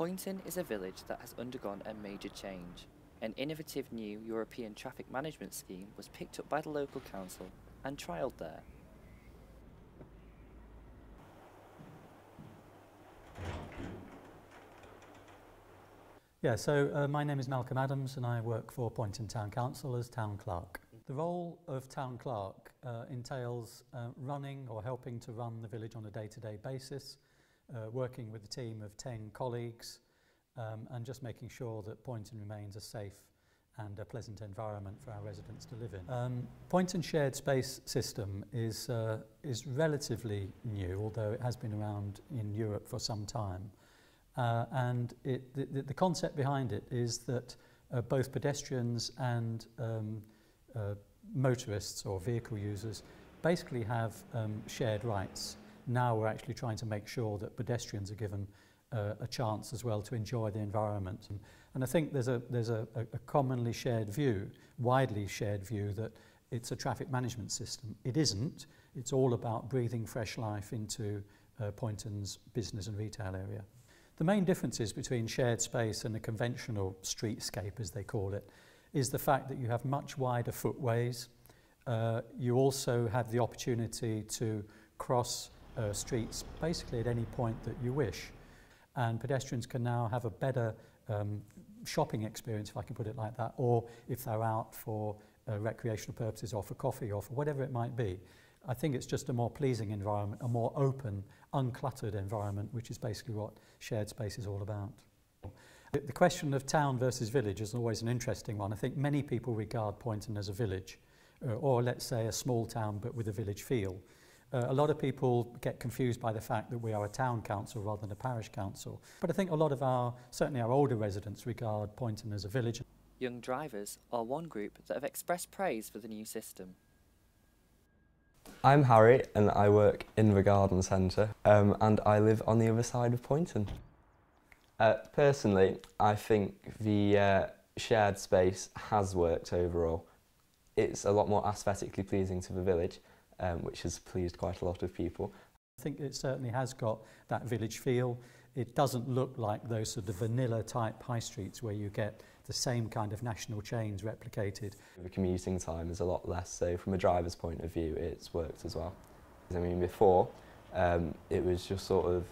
Poynton is a village that has undergone a major change. An innovative new European traffic management scheme was picked up by the local council and trialled there. Yeah, so uh, my name is Malcolm Adams and I work for Poynton Town Council as Town Clerk. The role of Town Clerk uh, entails uh, running or helping to run the village on a day-to-day -day basis, uh, working with a team of 10 colleagues um, and just making sure that Poynton remains a safe and a pleasant environment for our residents to live in. Um, Poynton Shared Space System is, uh, is relatively new, although it has been around in Europe for some time. Uh, and it, the, the concept behind it is that uh, both pedestrians and um, uh, motorists or vehicle users basically have um, shared rights. Now we're actually trying to make sure that pedestrians are given uh, a chance as well to enjoy the environment. And, and I think there's, a, there's a, a commonly shared view, widely shared view, that it's a traffic management system. It isn't. It's all about breathing fresh life into uh, Poynton's business and retail area. The main differences between shared space and a conventional streetscape, as they call it, is the fact that you have much wider footways. Uh, you also have the opportunity to cross uh, streets basically at any point that you wish. And pedestrians can now have a better um, shopping experience, if I can put it like that, or if they're out for uh, recreational purposes or for coffee or for whatever it might be. I think it's just a more pleasing environment, a more open, uncluttered environment, which is basically what shared space is all about. The, question of town versus village is always an interesting one. I think many people regard Poynton as a village, uh, or let's say a small town but with a village feel. Uh, a lot of people get confused by the fact that we are a town council rather than a parish council. But I think a lot of our, certainly our older residents, regard Poynton as a village. Young drivers are one group that have expressed praise for the new system. I'm Harry and I work in the garden centre um, and I live on the other side of Poynton. Uh, personally, I think the uh, shared space has worked overall. It's a lot more aesthetically pleasing to the village, um, which has pleased quite a lot of people. I think it certainly has got that village feel. It doesn't look like those sort of vanilla type high streets where you get the same kind of national chains replicated. The commuting time is a lot less, so from a driver's point of view, it's worked as well. I mean, before, um, it was just sort of,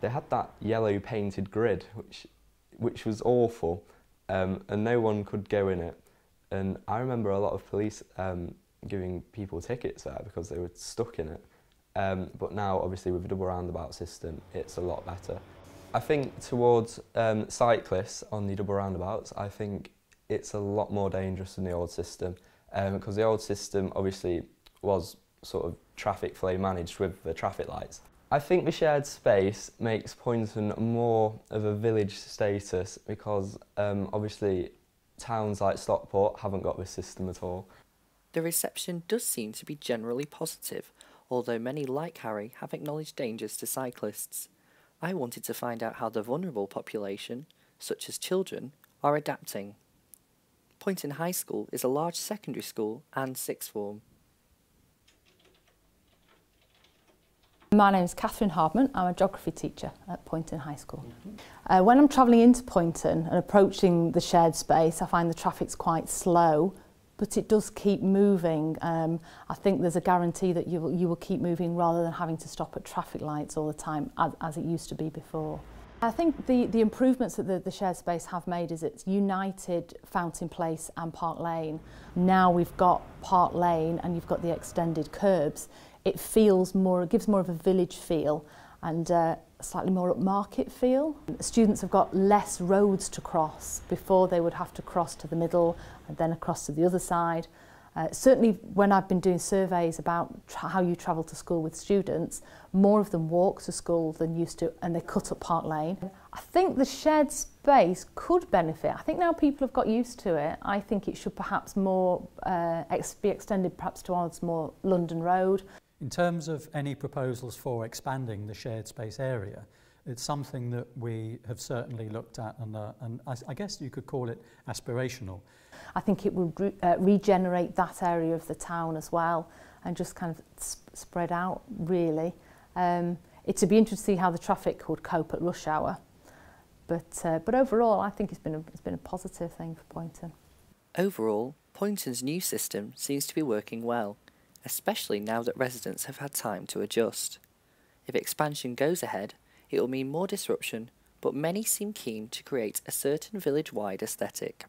they had that yellow painted grid, which, which was awful, um, and no one could go in it. And I remember a lot of police um, giving people tickets there because they were stuck in it. Um, but now, obviously, with the double roundabout system, it's a lot better. I think towards um, cyclists on the double roundabouts, I think it's a lot more dangerous than the old system because um, the old system obviously was sort of traffic flow managed with the traffic lights. I think the shared space makes Poynton more of a village status because um, obviously towns like Stockport haven't got this system at all. The reception does seem to be generally positive, although many like Harry have acknowledged dangers to cyclists. I wanted to find out how the vulnerable population, such as children, are adapting. Poynton High School is a large secondary school and sixth form. My name is Catherine Hardman. I'm a geography teacher at Poynton High School. Mm -hmm. uh, when I'm travelling into Poynton and approaching the shared space, I find the traffic's quite slow but it does keep moving. Um, I think there's a guarantee that you will, you will keep moving rather than having to stop at traffic lights all the time as, as it used to be before. I think the, the improvements that the, the shared space have made is it's united Fountain Place and Park Lane. Now we've got Park Lane and you've got the extended curbs. It feels more, it gives more of a village feel and uh, slightly more upmarket feel. Students have got less roads to cross. Before they would have to cross to the middle and then across to the other side. Uh, certainly when I've been doing surveys about how you travel to school with students, more of them walk to school than used to and they cut up Park Lane. I think the shared space could benefit. I think now people have got used to it. I think it should perhaps more uh, ex be extended perhaps towards more London Road. In terms of any proposals for expanding the shared space area, it's something that we have certainly looked at and, uh, and I, I guess you could call it aspirational. I think it would re uh, regenerate that area of the town as well and just kind of sp spread out really. Um, it'd be interesting to see how the traffic would cope at rush hour. But, uh, but overall, I think it's been, a, it's been a positive thing for Poynton. Overall, Poynton's new system seems to be working well, especially now that residents have had time to adjust. If expansion goes ahead, it will mean more disruption, but many seem keen to create a certain village-wide aesthetic.